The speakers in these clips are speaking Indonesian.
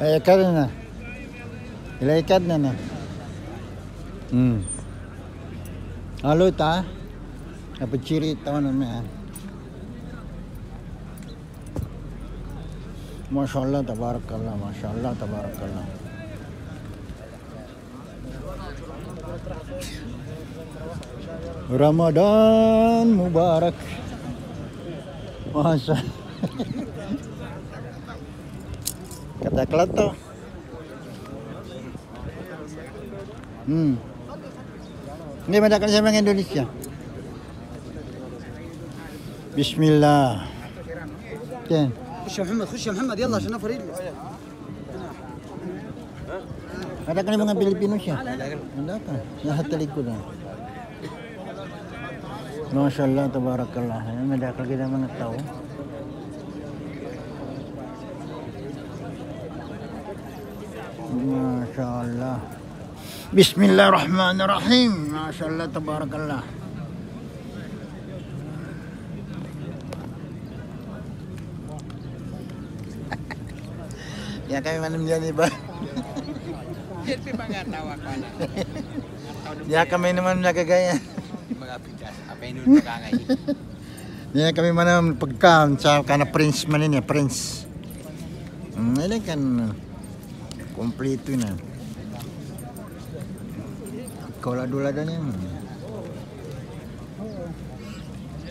هي كدنا إلى كدنا أمم ألو تا. أبو تشيري تونا ما شاء الله تبارك الله ما شاء الله تبارك الله. رمضان مبارك. ما شاء الله. Kata kelato. Hmm. Ini banyak saya orang Indonesia. Bismillah. Ken. خش يا محمد خش يا محمد يلا عشان نفر يجلس Ada kan mga Pilipino siya? Ada kan? Nasa talikod na. Masya Allah, tabarakallah. Ayan, madakal kita mga tao. Masya Allah. Bismillahirrahmanirrahim. Masya Allah, tabarakallah. ya kami mana menjadi ba? Hindi pa nga tawa ka na. Ya kami naman nagagaya. Mga pitas, apa kangay. Ya kami mana pagkaon sa kana prince man ini prince. Hmm, ini kan Komplit ini. Kau ladu ladanya.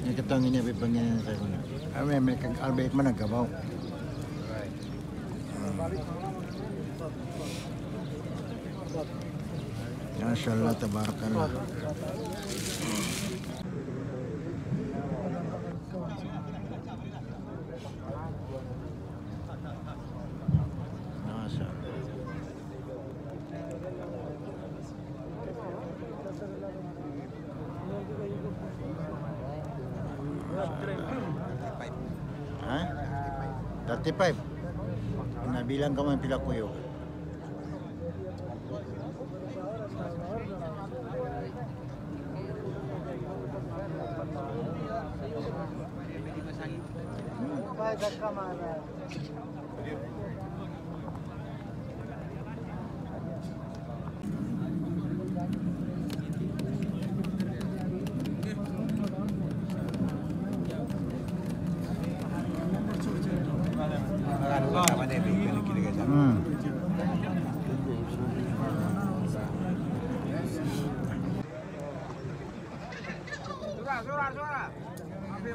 Ini ketang ini pipanya saya guna. Ame mereka albek mana kau bau? Masya Allah, tabarakallah. 35. Nabilang ka man pila kuyo. Hmm. Suara, suara, suara. Ambil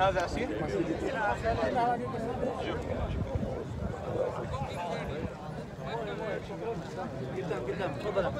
هذا أسير؟ قدام قدام تفضل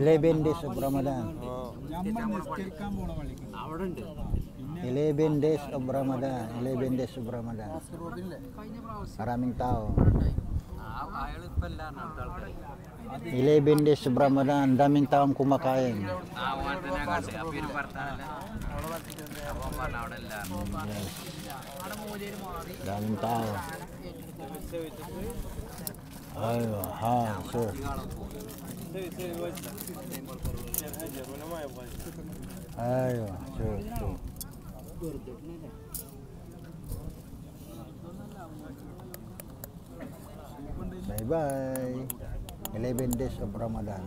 11 days of Ramadan. Eleven days of Ramadan. Eleven days of Ramadan. Maraming tao. Eleven days of Ramadan. Daming taong kumakain. Yes. Daming tao. ايوه ها شوف ايوه شوف شوف باي باي 11 days of Ramadan